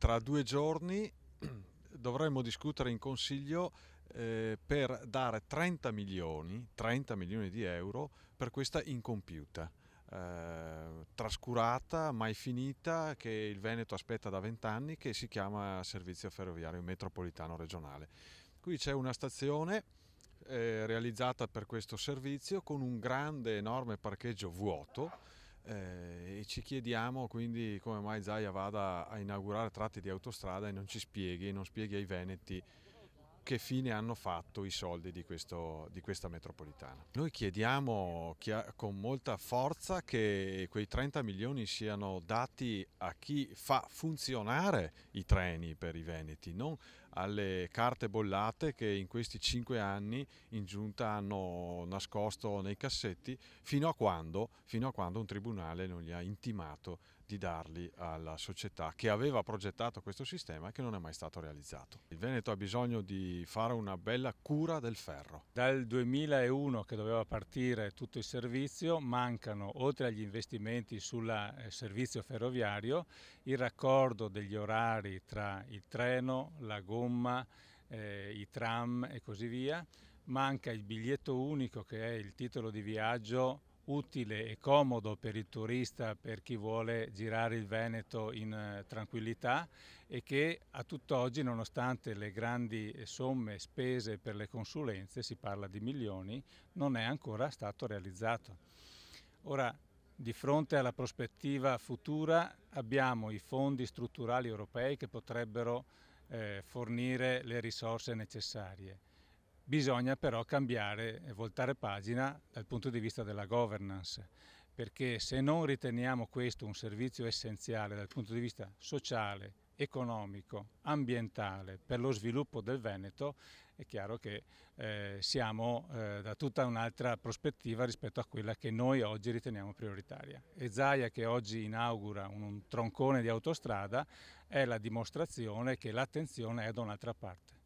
tra due giorni dovremmo discutere in Consiglio eh, per dare 30 milioni, 30 milioni di euro per questa incompiuta. Eh, trascurata, mai finita, che il Veneto aspetta da vent'anni, che si chiama Servizio Ferroviario Metropolitano Regionale. Qui c'è una stazione eh, realizzata per questo servizio con un grande, enorme parcheggio vuoto eh, e ci chiediamo quindi come mai Zaia vada a inaugurare tratti di autostrada e non ci spieghi, non spieghi ai veneti che fine hanno fatto i soldi di, questo, di questa metropolitana. Noi chiediamo con molta forza che quei 30 milioni siano dati a chi fa funzionare i treni per i veneti, non alle carte bollate che in questi cinque anni in giunta hanno nascosto nei cassetti fino a quando, fino a quando un tribunale non gli ha intimato di darli alla società che aveva progettato questo sistema e che non è mai stato realizzato. Il Veneto ha bisogno di fare una bella cura del ferro. Dal 2001 che doveva partire tutto il servizio mancano, oltre agli investimenti sul eh, servizio ferroviario, il raccordo degli orari tra il treno, la gomma, eh, i tram e così via. Manca il biglietto unico che è il titolo di viaggio utile e comodo per il turista, per chi vuole girare il Veneto in eh, tranquillità e che a tutt'oggi, nonostante le grandi somme spese per le consulenze, si parla di milioni, non è ancora stato realizzato. Ora, di fronte alla prospettiva futura abbiamo i fondi strutturali europei che potrebbero eh, fornire le risorse necessarie. Bisogna però cambiare e voltare pagina dal punto di vista della governance, perché se non riteniamo questo un servizio essenziale dal punto di vista sociale, economico, ambientale per lo sviluppo del Veneto, è chiaro che eh, siamo eh, da tutta un'altra prospettiva rispetto a quella che noi oggi riteniamo prioritaria. E Zaia che oggi inaugura un, un troncone di autostrada è la dimostrazione che l'attenzione è da un'altra parte.